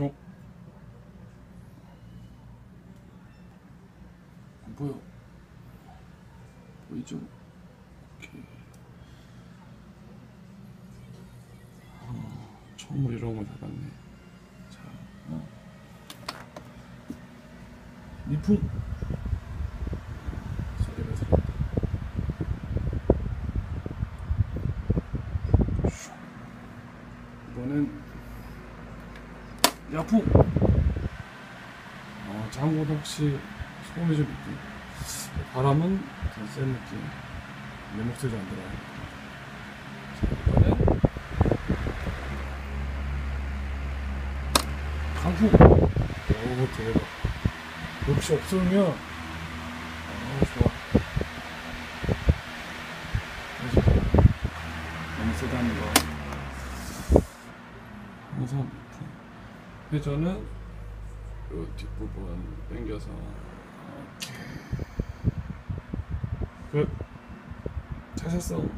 쭉. 안 보여. 보이죠? 오케이. 어, 처음으로 이런 거 잡았네. 자, 어. 니풍. 소리가 들린다. 슉. 이번엔 야풍. 어, 장고도 혹시 소음이 좀 있고 바람은 더센 느낌. 내 목소리도 안 들어요. 자, 이번엔 강풍. 오 대박. 역시 없으면 어 좋아. 너무 세다는 거. 항상 회전은 요 뒷부분 당겨서 끝 자세성